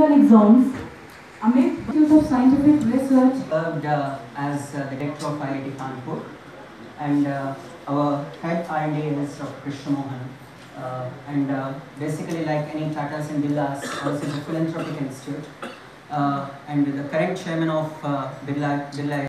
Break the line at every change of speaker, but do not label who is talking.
single exons amid Institute of Scientific Research
served uh, as uh, the director of IIT Kanpur and uh, our head IAS is Dr. Krishna Mohan. Uh, and uh, basically like any Tata and Birlas, ours is a philanthropic institute. Uh, and the current chairman of uh, Birla, Birla